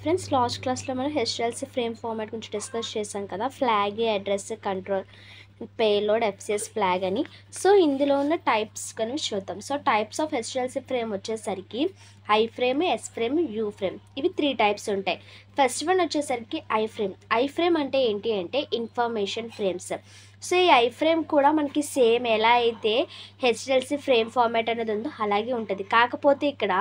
Friends last క్లాస్లో మనం HDLC frame format గురించి డిస్కస్ చేసాం కదా flag address control payload FCS flag అని. సో ఇందులో ఉన్న టైప్స్ కనుక చూద్దాం. So types of HDLC frame వచ్చేసరికి I frame S frame U frame. ఇవి త్రీ టైప్స్ ఉంటాయి. ఫస్ట్ వన్ వచ్చేసరికి ఐ ఫ్రేమ్. ఐ ఫ్రేమ్ అంటే ఏంటి అంటే ఇన్ఫర్మేషన్ ఫ్రేమ్స్. సో ఈ ఐ ఫ్రేమ్ కూడా మనకి సేమ్ ఎలా అయితే హెచ్డిఎల్సి ఫ్రేమ్ ఫార్మాట్ అనేది ఉందో అలాగే ఉంటుంది. కాకపోతే ఇక్కడ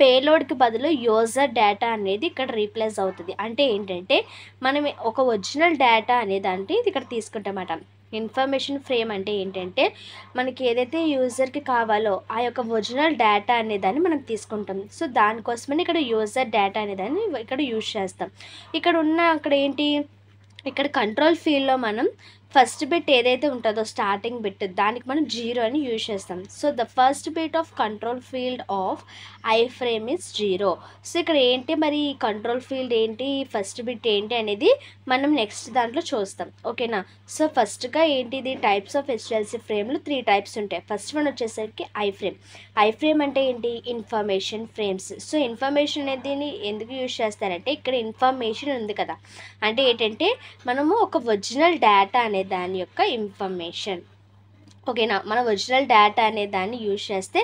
పేలోడ్కి బదులు యూజర్ డేటా అనేది ఇక్కడ రీప్లేస్ అవుతుంది. అంటే ఏంటంటే మనం ఒక ఒరిజినల్ డేటా అనేది అంటే ఇది ఇక్కడ తీసుకుంటామట ఇన్ఫర్మేషన్ ఫ్రేమ్ అంటే ఏంటంటే మనకి ఏదైతే యూజర్కి కావాలో ఆ యొక్క ఒరిజినల్ డేటా అనేదాన్ని మనం తీసుకుంటాం. సో దానికోసమని ఇక్కడ యూజర్ డేటా అనేదాన్ని ఇక్కడ యూజ్ చేస్తాం. ఇక్కడ ఉన్న అక్కడ ఏంటి ఇక్కడ కంట్రోల్ ఫీల్డ్లో మనం ఫస్ట్ బిట్ ఏదైతే ఉంటుందో స్టార్టింగ్ బిట్ దానికి మనం జీరో అని యూజ్ చేస్తాం. So the first bit of control field of I frame is zero. So ఇక్కడ ఏంటి మరి కంట్రోల్ ఫీల్డ్ ఏంటి ఫస్ట్ బిట్ ఏంటి అనేది మనం నెక్స్ట్ దాంట్లో చూస్తాం. ఓకేనా? సో ఫస్ట్గా ఏంటిది టైప్స్ ఆఫ్ హెచ్డిఎల్సీ ఫ్రేమ్లు త్రీ టైప్స్ ఉంటాయి. ఫస్ట్ వన్ వచ్చేసరికి ఐ ఫ్రేమ్. ఐ ఫ్రేమ్ అంటే ఏంటి? Information frames. సో ఇన్ఫర్మేషన్ అనేది ఎందుకు యూజ్ చేస్తారంటే ఇక్కడ ఇన్ఫర్మేషన్ ఉంది కదా. అంటే ఏంటంటే మనము ఒక ఒరిజినల్ డేటా అనేది దాని యొక్క ఇన్ఫర్మేషన్. ఓకేనా? మన ఒరిజినల్ డేటా అనే దాన్ని యూజ్ చేస్తే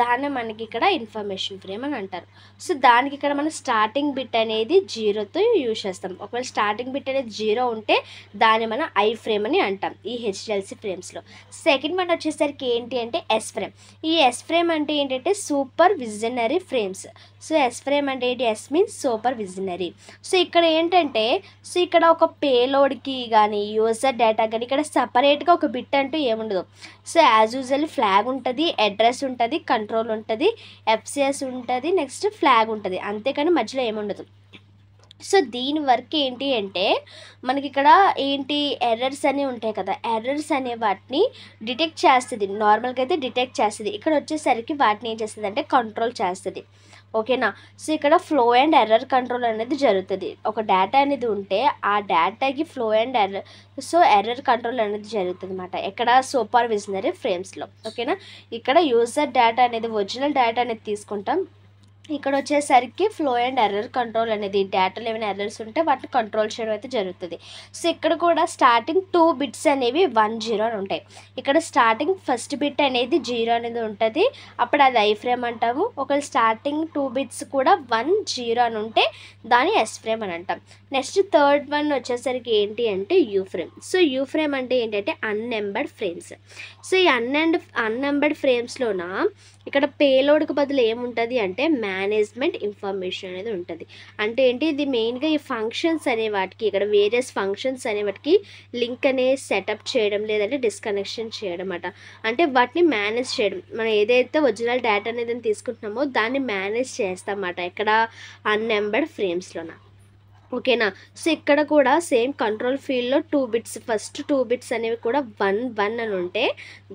దాన్ని మనకి ఇక్కడ ఇన్ఫర్మేషన్ ఫ్రేమ్ అని అంటారు. సో దానికి ఇక్కడ మనం స్టార్టింగ్ బిట్ అనేది జీరోతో యూజ్ చేస్తాం. ఒకవేళ స్టార్టింగ్ బిట్ అనేది జీరో ఉంటే దాన్ని మనం ఐ ఫ్రేమ్ అని అంటాం ఈ హెచ్డిఎల్సీ ఫ్రేమ్స్లో సెకండ్ వన్ వచ్చేసరికి ఏంటి అంటే ఎస్ ఫ్రేమ్. ఈ ఎస్ ఫ్రేమ్ అంటే ఏంటంటే super visionary frames. So S frame అంటే ఏంటి? S means super visionary. So ఇక్కడ ఏంటంటే సో ఇక్కడ ఒక పేలోడ్కి కానీ యూజర్ డేటా కానీ ఇక్కడ సపరేట్గా ఒక బిట్ అంటూ ఏముండదు. సో యాజ్ యూజువల్ ఫ్లాగ్ ఉంటుంది అడ్రస్ ఉంటుంది కంట్రోల్ ఉంటుంది ఎఫ్సిఎస్ ఉంటుంది నెక్స్ట్ ఫ్లాగ్ ఉంటుంది. అంతేకాని మధ్యలో ఏముండదు సో దీని వర్క్ ఏంటి అంటే మనకి ఇక్కడ ఏంటి ఎర్రర్స్ అనేవి ఉంటాయి కదా ఎర్రర్స్ అనే వాటిని డిటెక్ట్ చేస్తుంది. నార్మల్గా అయితే డిటెక్ట్ చేస్తుంది. ఇక్కడ వచ్చేసరికి వాటిని ఏం చేస్తుంది అంటే కంట్రోల్ చేస్తుంది. ఓకేనా? సో ఇక్కడ ఫ్లో అండ్ ఎర్రర్ కంట్రోల్ అనేది జరుగుతుంది. ఒక డేటా అనేది ఉంటే ఆ డేటాకి flow and error so error control అనేది జరుగుతుంది అనమాట ఎక్కడ? సూపర్ విజనరీ ఫ్రేమ్స్లో ఓకేనా? ఇక్కడ యూజర్ డేటా అనేది ఒరిజినల్ డేటా అనేది తీసుకుంటాం. ఇక్కడ వచ్చేసరికి ఫ్లో అండ్ ఎర్రర్ కంట్రోల్ అనేది డేటాలో ఏమైనా ఎర్రర్స్ ఉంటే వాటిని కంట్రోల్ చేయడం అయితే జరుగుతుంది. సో ఇక్కడ కూడా స్టార్టింగ్ టూ బిట్స్ అనేవి వన్ జీరో అని ఉంటాయి. ఇక్కడ స్టార్టింగ్ ఫస్ట్ బిట్ అనేది జీరో అనేది ఉంటుంది. అప్పుడు అది ఐ ఫ్రేమ్ అంటాము. ఒక స్టార్టింగ్ టూ బిట్స్ కూడా వన్ జీరో అని ఉంటే దాన్ని ఎస్ ఫ్రేమ్ అని అంటాం. నెక్స్ట్ థర్డ్ వన్ వచ్చేసరికి ఏంటి అంటే U frame so U frame అంటే ఏంటంటే అన్నెంబర్డ్ ఫ్రేమ్స్ సో ఈ అన్ఎండ్ అన్నెంబర్డ్ ఫ్రేమ్స్లోన ఇక్కడ పేలోడ్కి బదులు ఏముంటుంది అంటే మ్యా మేనేజ్మెంట్ ఇన్ఫర్మేషన్ అనేది ఉంటుంది. అంటే ఏంటి ఇది మెయిన్గా ఈ ఫంక్షన్స్ అనే వాటికి ఇక్కడ వేరియస్ ఫంక్షన్స్ అనే వాటికి లింక్ అనేది సెటప్ చేయడం లేదంటే డిస్కనెక్షన్ చేయడం అట అంటే వాటిని మేనేజ్ చేయడం మనం ఏదైతే ఒరిజినల్ డేటా అనేది తీసుకుంటున్నామో దాన్ని మేనేజ్ చేస్తామన్నమాట ఇక్కడ అన్నెంబర్డ్ ఫ్రేమ్స్లోన. ఓకేనా? సో ఇక్కడ కూడా సేమ్ కంట్రోల్ ఫీల్డ్లో two bits first two bits అనేవి కూడా వన్ వన్ అని ఉంటే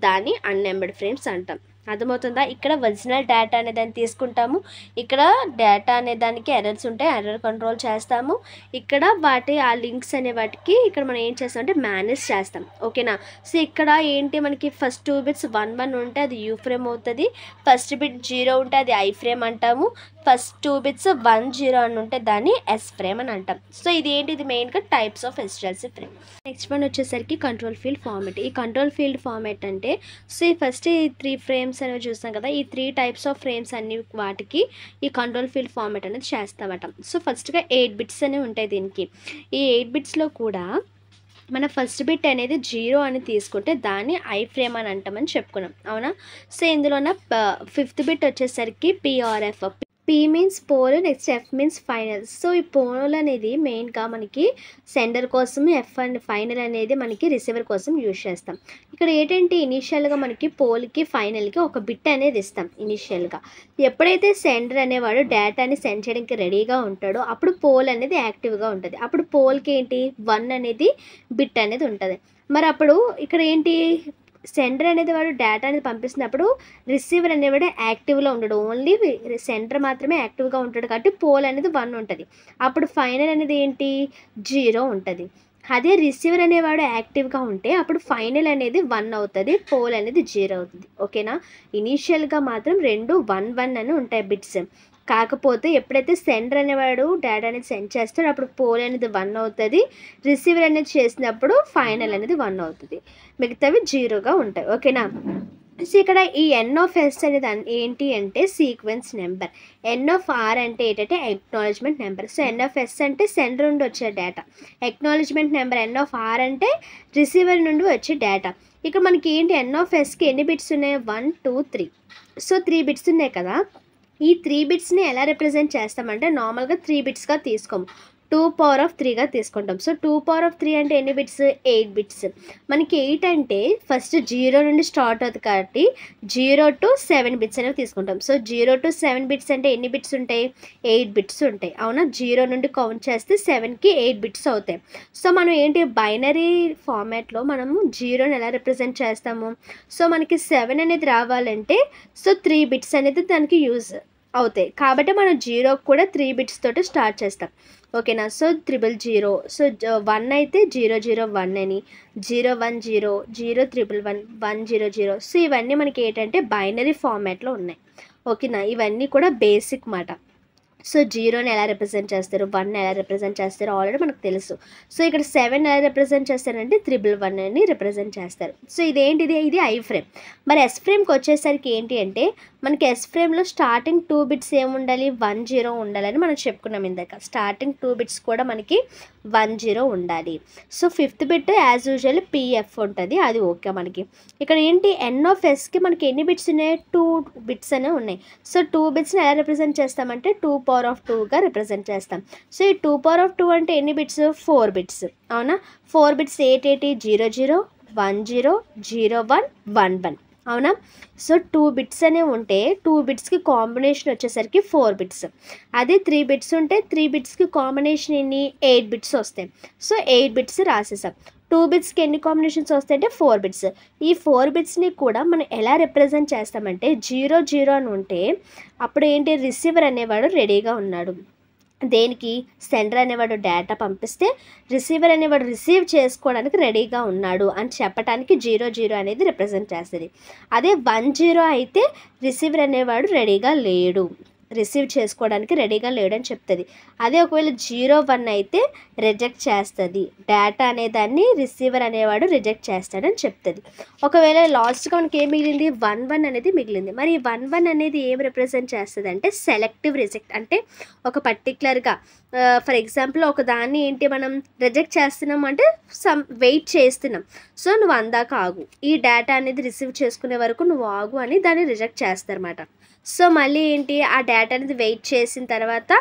దాన్ని అన్నెంబర్డ్ ఫ్రేమ్స్ అంటాం. అర్థమవుతుందా? ఇక్కడ ఒరిజినల్ డేటా అనే దాన్ని తీసుకుంటాము. ఇక్కడ డేటా అనే దానికి ఎర్రర్స్ ఉంటాయి. ఎర్రర్ కంట్రోల్ చేస్తాము. ఇక్కడ వాటి ఆ లింక్స్ అనే వాటికి ఇక్కడ మనం ఏం చేస్తామంటే మేనేజ్ చేస్తాం. ఓకేనా సో ఇక్కడ ఏంటి మనకి first two bits one one ఉంటే అది యూ ఫ్రేమ్ అవుతుంది. ఫస్ట్ బిట్ జీరో ఉంటే అది ఐ ఫ్రేమ్ అంటాము. First two bits one zero అని ఉంటే దాన్ని ఎస్ ఫ్రేమ్ అని అంటాం. సో ఇది ఏంటి ఇది మెయిన్గా types of STLC frame next one వచ్చేసరికి కంట్రోల్ ఫీల్డ్ ఫార్మేట్ ఈ కంట్రోల్ ఫీల్డ్ ఫార్మేట్ అంటే సో ఈ ఫస్ట్ ఈ త్రీ ఫ్రేమ్స్ అనేవి చూస్తాం కదా ఈ త్రీ టైప్స్ ఆఫ్ ఫ్రేమ్స్ అన్ని వాటికి ఈ కంట్రోల్ ఫీల్డ్ ఫార్మేట్ అనేది చేస్తామట. సో ఫస్ట్గా ఎయిట్ బిట్స్ అనేవి ఉంటాయి దీనికి. ఈ ఎయిట్ బిట్స్లో కూడా మన ఫస్ట్ బిట్ అనేది జీరో అని తీసుకుంటే దాన్ని ఐ ఫ్రేమ్ అని అంటామని చెప్పుకున్నాం. అవునా? సో ఇందులోన ఫిఫ్త్ బిట్ వచ్చేసరికి PRF P means poll next F means final so ఈ పోల్ అనేది మెయిన్గా మనకి సెండర్ కోసం ఎఫ్ అండ్ ఫైనల్ అనేది మనకి రిసీవర్ కోసం యూజ్ చేస్తాం. ఇక్కడ ఏంటంటే ఇనీషియల్గా మనకి పోల్కి ఫైనల్కి ఒక బిట్ అనేది ఇస్తాం ఇనీషియల్గా ఎప్పుడైతే సెండర్ అనేవాడు డేటాని సెండ్ చేయడానికి రెడీగా ఉంటాడో అప్పుడు పోల్ అనేది యాక్టివ్గా ఉంటుంది. అప్పుడు పోల్కి ఏంటి? వన్ అనేది బిట్ అనేది ఉంటుంది. మరి అప్పుడు ఇక్కడ ఏంటి? సెంటర్ అనేది వాడు డేటా అనేది పంపిస్తున్నప్పుడు రిసీవర్ అనేవాడు యాక్టివ్లో ఉండడు. ఓన్లీ సెంటర్ మాత్రమే యాక్టివ్గా ఉంటాడు కాబట్టి పోల్ అనేది వన్ ఉంటుంది. అప్పుడు ఫైనల్ అనేది ఏంటి? జీరో ఉంటుంది. అదే రిసీవర్ అనేవాడు యాక్టివ్గా ఉంటే అప్పుడు ఫైనల్ అనేది వన్ అవుతుంది పోల్ అనేది జీరో అవుతుంది. ఓకేనా? ఇనీషియల్గా మాత్రం రెండు వన్ వన్ అని ఉంటాయి బిట్స్. కాకపోతే ఎప్పుడైతే సెండర్ అనేవాడు డేటా అనేది సెండ్ చేస్తాడో అప్పుడు పోల్ అనేది వన్ అవుతుంది రిసీవర్ అనేది చేసినప్పుడు ఫైనల్ అనేది వన్ అవుతుంది. మిగతావి జీరోగా ఉంటాయి. ఓకేనా సో ఇక్కడ ఈ ఎన్ ఆఫ్ ఎస్ అనేది ఏంటి అంటే sequence number N of R అంటే ఏంటంటే acknowledgement number so N of S అంటే సెండర్ నుండి వచ్చే data acknowledgement number N of R అంటే రిసీవర్ నుండి వచ్చే డేటా ఇక్కడ మనకి ఏంటి ఎన్ ఆఫ్ ఎస్కి ఎన్ని బిట్స్ ఉన్నాయి? One two three so three bits ఉన్నాయి కదా? ఈ త్రీ బిట్స్ని ఎలా రిప్రజెంట్ చేస్తామంటే నార్మల్గా త్రీ బిట్స్గా తీసుకోము టూ పవర్ ఆఫ్ త్రీగా తీసుకుంటాం. So two power of three అంటే ఎన్ని బిట్స్? Eight bits. మనకి ఎయిట్ అంటే ఫస్ట్ జీరో నుండి స్టార్ట్ అవుతుంది కాబట్టి జీరో టు సెవెన్ బిట్స్ అనేవి తీసుకుంటాం. So zero to seven bits అంటే ఎన్ని బిట్స్ ఉంటాయి? ఎయిట్ బిట్స్ ఉంటాయి. అవునా? జీరో నుండి కౌంట్ చేస్తే సెవెన్కి ఎయిట్ బిట్స్ అవుతాయి. సో మనం ఏంటి? బైనరీ ఫార్మాట్లో మనము జీరోని ఎలా రిప్రజెంట్ చేస్తాము? సో మనకి సెవెన్ అనేది రావాలంటే సో త్రీ బిట్స్ అనేది దానికి యూజ్ అవుతాయి. కాబట్టి మనం జీరో కూడా త్రీ బిట్స్ తోటి స్టార్ట్ చేస్తాం. ఓకేనా? So triple zero. So one అయితే జీరో జీరో వన్ అని. Zero one zero. Zero triple one one zero zero. So ఇవన్నీ మనకి ఏంటంటే బైనరీ ఫార్మాట్లో ఉన్నాయి. ఓకేనా? ఇవన్నీ కూడా బేసిక్ మాట. సో జీరోని ఎలా రిప్రజెంట్ చేస్తారు? వన్ ఎలా రిప్రజెంట్ చేస్తారు? ఆల్రెడీ మనకు తెలుసు. సో ఇక్కడ సెవెన్ ఎలా రిప్రజెంట్ చేస్తారంటే త్రిబుల్ వన్ అని రిప్రజెంట్ చేస్తారు. సో ఇదేంటిది? ఇది ఐ ఫ్రేమ్ మరి ఎస్ ఫ్రేమ్కి వచ్చేసరికి ఏంటి అంటే మనకి ఎస్ ఫ్రేమ్లో స్టార్టింగ్ టూ బిట్స్ ఏముండాలి వన్ జీరో ఉండాలని మనం చెప్పుకున్నాం ఇందాక. స్టార్టింగ్ టూ బిట్స్ కూడా మనకి వన్ జీరో ఉండాలి. So fifth bit as usual PF ఉంటుంది. అది ఓకే మనకి. ఇక్కడ ఏంటి? ఎన్ ఆఫ్ ఎస్కి మనకి ఎన్ని బిట్స్ ఉన్నాయి? టూ బిట్స్ అనే ఉన్నాయి. సో టూ బిట్స్ని ఎలా రిప్రజెంట్ చేస్తామంటే టూ పవర్ ఆఫ్ టూగా రిప్రజెంట్ చేస్తాం. సో ఈ టూ పవర్ ఆఫ్ టూ అంటే ఎన్ని బిట్స్ ఫోర్ బిట్స్ అవునా? Four bits eight eighty zero zero one zero zero one one one అవునా? సో టూ బిట్స్ అనేవి ఉంటే టూ బిట్స్కి కాంబినేషన్ వచ్చేసరికి ఫోర్ బిట్స్ అదే త్రీ బిట్స్ ఉంటే త్రీ బిట్స్కి కాంబినేషన్ ఎన్ని? ఎయిట్ బిట్స్ వస్తాయి. సో ఎయిట్ బిట్స్ రాసేసాం. టూ బిట్స్కి ఎన్ని కాంబినేషన్స్ వస్తాయంటే ఫోర్ బిట్స్ ఈ ఫోర్ బిట్స్ని కూడా మనం ఎలా రిప్రజెంట్ చేస్తామంటే జీరో జీరో అని ఉంటే అప్పుడు ఏంటి? రిసీవర్ అనేవాడు రెడీగా ఉన్నాడు. దేనికి? సెండర్ అనేవాడు డేటా పంపిస్తే రిసీవర్ అనేవాడు రిసీవ్ చేసుకోవడానికి రెడీగా ఉన్నాడు అని చెప్పడానికి జీరో జీరో అనేది రిప్రజెంట్ చేస్తుంది. అదే వన్ జీరో అయితే రిసీవర్ అనేవాడు రెడీగా లేడు. రిసీవ్ చేసుకోవడానికి రెడీగా లేడని చెప్తుంది. అదే ఒకవేళ జీరో వన్ అయితే రిజెక్ట్ చేస్తుంది. డేటా అనే దాన్ని రిసీవర్ అనేవాడు రిజెక్ట్ చేస్తాడని చెప్తుంది. ఒకవేళ లాస్ట్గా మనకి ఏం మిగిలింది? వన్ వన్ అనేది మిగిలింది. మరి వన్ వన్ అనేది ఏం రిప్రజెంట్ చేస్తుంది అంటే సెలెక్టివ్ రిజెక్ట్. అంటే ఒక పర్టికులర్గా ఫర్ ఎగ్జాంపుల్ ఒక దాన్ని ఏంటి మనం రిజెక్ట్ చేస్తున్నాం అంటే సమ్ వెయిట్ చేస్తున్నాం. సో నువ్వు అందాక ఆగు. ఈ డేటా అనేది రిసీవ్ చేసుకునే వరకు నువ్వు ఆగు అని దాన్ని రిజెక్ట్ చేస్తారన్నమాట. సో మళ్ళీ ఏంటి ఆ డేటా అనేది వెయిట్ చేసిన తర్వాత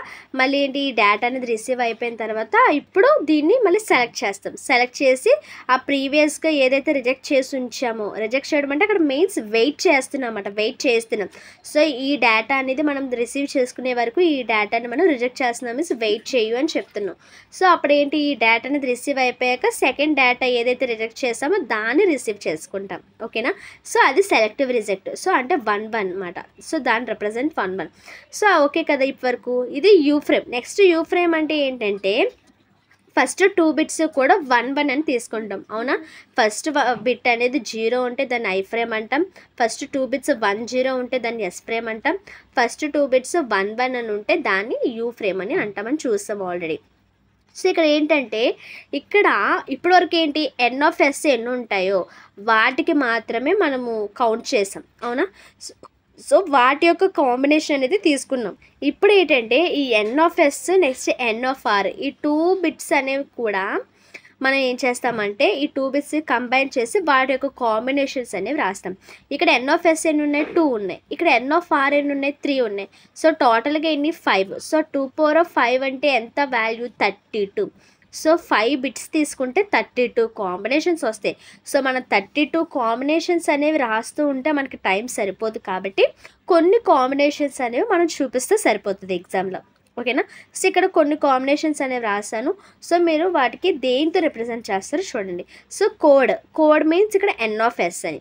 మళ్ళీ ఏంటి ఈ డేటా అనేది రిసీవ్ అయిపోయిన తర్వాత ఇప్పుడు దీన్ని మళ్ళీ సెలెక్ట్ చేస్తాం. సెలెక్ట్ చేసి ఆ ప్రీవియస్గా ఏదైతే రిజెక్ట్ చేసి ఉంచామో రిజెక్ట్ చేయడం అంటే అక్కడ మెయిన్స్ వెయిట్ చేస్తున్నాం అన్నమాట వెయిట్ చేస్తున్నాం. సో ఈ డేటా అనేది మనం రిసీవ్ చేసుకునే వరకు ఈ డేటాని మనం రిజెక్ట్ చేస్తున్నాం మీన్స్ వెయిట్ చేయు అని చెప్తున్నాం. సో అప్పుడు ఏంటి ఈ డేటా అనేది రిసీవ్ అయిపోయాక సెకండ్ డేటా ఏదైతే రిజెక్ట్ చేస్తామో దాన్ని రిసీవ్ చేసుకుంటాం. ఓకేనా సో అది సెలెక్టివ్ రిజెక్ట్ సో అంటే వన్ వన్ అనమాట సో దాని represent one one so okay కదా ఇప్పటివరకు? ఇది U frame next U frame అంటే ఏంటంటే ఫస్ట్ టూ బిట్స్ కూడా వన్ వన్ అని తీసుకుంటాం. అవునా? ఫస్ట్ బిట్ అనేది జీరో ఉంటే దాన్ని ఐ ఫ్రేమ్ అంటాం. First two bits one zero ఉంటే దాన్ని ఎస్ ఫ్రేమ్ అంటాం. First two bits one one అని ఉంటే దాన్ని యూ ఫ్రేమ్ అని అంటామని చూస్తాం ఆల్రెడీ సో ఇక్కడ ఏంటంటే ఇక్కడ ఇప్పటివరకు ఏంటి? ఎన్ ఆఫ్ ఎస్ ఎన్ని ఉంటాయో వాటికి మాత్రమే మనము కౌంట్ చేసాం అవునా? సో వాటి యొక్క కాంబినేషన్ అనేది తీసుకున్నాం. ఇప్పుడు ఏంటంటే ఈ N of S next N of R ఈ టూ బిట్స్ అనేవి కూడా మనం ఏం చేస్తామంటే ఈ టూ బిట్స్ కంబైన్ చేసి వాటి యొక్క కాంబినేషన్స్ అనేవి రాస్తాం. ఇక్కడ ఎన్ ఆఫ్ ఎస్ ఎన్ని ఉన్నాయి? టూ ఉన్నాయి. ఇక్కడ ఎన్ ఆఫ్ ఆర్ ఎన్ని ఉన్నాయి? త్రీ ఉన్నాయి. సో టోటల్గా ఎన్ని? Five so two power of five అంటే ఎంత value thirty two so five bits తీసుకుంటే థర్టీ టూ కాంబినేషన్స్ వస్తాయి. సో మనం థర్టీ టూ కాంబినేషన్స్ అనేవి రాస్తూ ఉంటే మనకి టైం సరిపోదు కాబట్టి కొన్ని కాంబినేషన్స్ అనేవి మనం చూపిస్తే సరిపోతుంది ఎగ్జామ్లో ఓకేనా సో ఇక్కడ కొన్ని కాంబినేషన్స్ అనేవి రాశాను. సో మీరు వాటికి దేంతో రిప్రజెంట్ చేస్తారో చూడండి. సో కోడ్ కోడ్ మీన్స్ ఇక్కడ ఎన్ ఆఫ్ ఎస్ అని.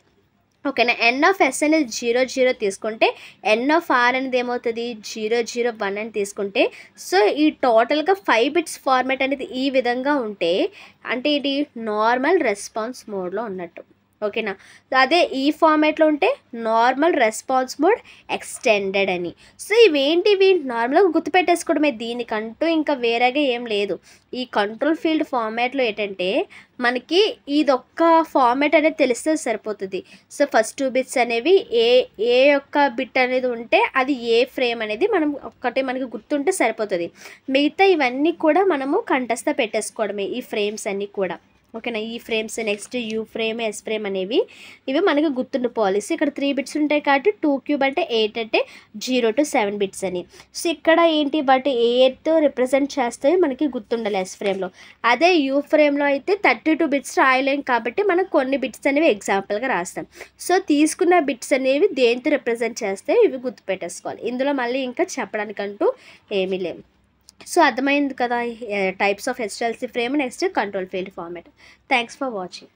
ఓకేనా ఎన్ ఆఫ్ ఎస్ అనేది జీరో జీరో తీసుకుంటే ఎన్ ఆఫ్ ఆర్ అనేది ఏమవుతుంది? జీరో జీరో వన్ అని తీసుకుంటే సో ఈ టోటల్గా ఫైవ్ బిట్స్ ఫార్మాట్ అనేది ఈ విధంగా ఉంటే అంటే ఇది నార్మల్ రెస్పాన్స్ మోడ్లో ఉన్నట్టు. ఓకేనా? అదే ఈ ఫార్మాట్లో ఉంటే నార్మల్ రెస్పాన్స్ మోడ్ ఎక్స్టెండెడ్ అని. సో ఇవేంటివి నార్మల్గా గుర్తుపెట్టేసుకోవడమే. దీనికంటూ ఇంకా వేరేగా ఏం లేదు. ఈ కంట్రోల్ ఫీల్డ్ ఫార్మాట్లో ఏంటంటే మనకి ఇదొక్క ఫార్మాట్ అనేది తెలిస్తే సరిపోతుంది. సో ఫస్ట్ టూ బిట్స్ అనేవి ఏ ఏ యొక్క బిట్ అనేది ఉంటే అది ఏ ఫ్రేమ్ అనేది మనం ఒక్కటే మనకి గుర్తుంటే సరిపోతుంది. మిగతా ఇవన్నీ కూడా మనము కంటస్థ పెట్టేసుకోవడమే ఈ ఫ్రేమ్స్ అన్నీ కూడా. ఓకేనా? ఈ frames next U frame S frame అనేవి ఇవి మనకి గుర్తుండిపోవాలి సో ఇక్కడ త్రీ బిట్స్ ఉంటాయి కాబట్టి టూ క్యూబ్ అంటే ఎయిట్ అంటే జీరో టు సెవెన్ బిట్స్ అని. సో ఇక్కడ ఏంటి? బట్ ఎయిట్ రిప్రజెంట్ చేస్తే మనకి గుర్తుండాలి ఎస్ ఫ్రేమ్లో. అదే యూ ఫ్రేమ్లో అయితే థర్టీ టూ బిట్స్ రాయలేం కాబట్టి మనం కొన్ని బిట్స్ అనేవి ఎగ్జాంపుల్గా రాస్తాం. సో తీసుకున్న బిట్స్ అనేవి దేంతో రిప్రజెంట్ చేస్తే ఇవి గుర్తుపెట్టేసుకోవాలి. ఇందులో మళ్ళీ ఇంకా చెప్పడానికంటూ ఏమీ లేవు. సో అర్థమైంది కదా types of HLC frame next control field format thanks for watching